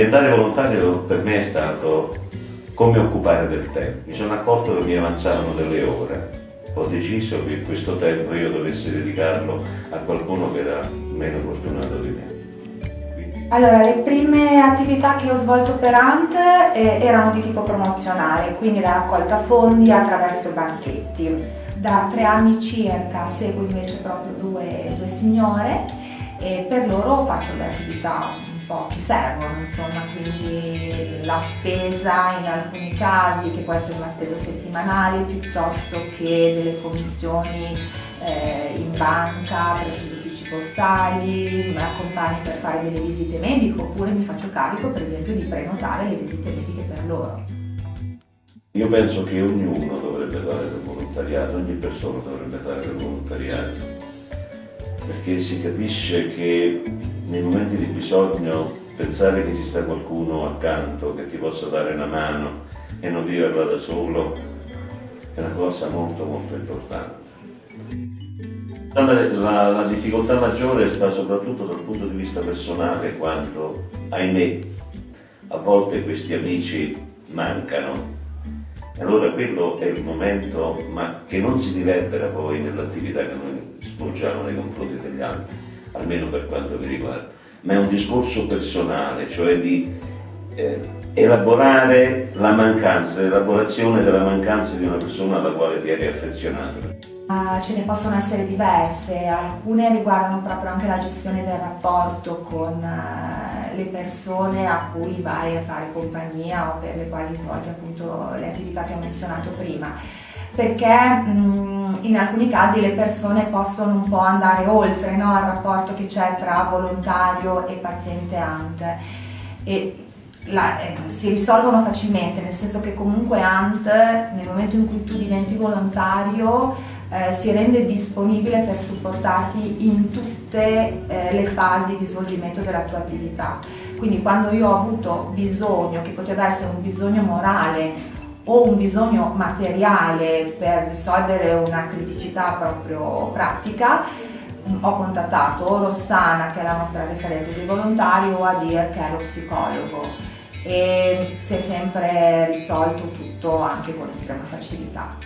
diventare volontario per me è stato come occupare del tempo. Mi sono accorto che mi avanzavano delle ore. Ho deciso che questo tempo io dovessi dedicarlo a qualcuno che era meno fortunato di me. Allora, le prime attività che ho svolto per ANT eh, erano di tipo promozionale, quindi la raccolta fondi attraverso banchetti. Da tre anni circa seguo invece proprio due, due signore e per loro faccio le attività un po' che servono, insomma, quindi la spesa in alcuni casi, che può essere una spesa settimanale, piuttosto che delle commissioni eh, in banca presso postali, mi accompagni per fare delle visite mediche oppure mi faccio carico per esempio di prenotare le visite mediche per loro. Io penso che ognuno dovrebbe fare del volontariato, ogni persona dovrebbe fare del volontariato, perché si capisce che nei momenti di bisogno pensare che ci sta qualcuno accanto che ti possa dare una mano e non viverla da solo è una cosa molto molto importante. La, la, difficoltà maggiore sta soprattutto dal punto di vista personale, quando, ahimè, a volte questi amici mancano. Allora quello è il momento, ma che non si riverbera poi nell'attività che noi svolgiamo nei confronti degli altri, almeno per quanto mi riguarda, ma è un discorso personale, cioè di eh, elaborare la mancanza, l'elaborazione della mancanza di una persona alla quale ti eri affezionato. Uh, ce ne possono essere diverse, alcune riguardano proprio anche la gestione del rapporto con uh, le persone a cui vai a fare compagnia o per le quali svolgi appunto le attività che ho menzionato prima. Perché mh, in alcuni casi le persone possono un po' andare oltre no, al rapporto che c'è tra volontario e paziente ANT e la, eh, si risolvono facilmente, nel senso che comunque ANT nel momento in cui tu diventi volontario eh, si rende disponibile per supportarti in tutte eh, le fasi di svolgimento della tua attività. Quindi quando io ho avuto bisogno, che poteva essere un bisogno morale o un bisogno materiale per risolvere una criticità proprio pratica, ho contattato Rossana che è la nostra referente dei volontari o Adir che è lo psicologo e si è sempre risolto tutto anche con estrema facilità.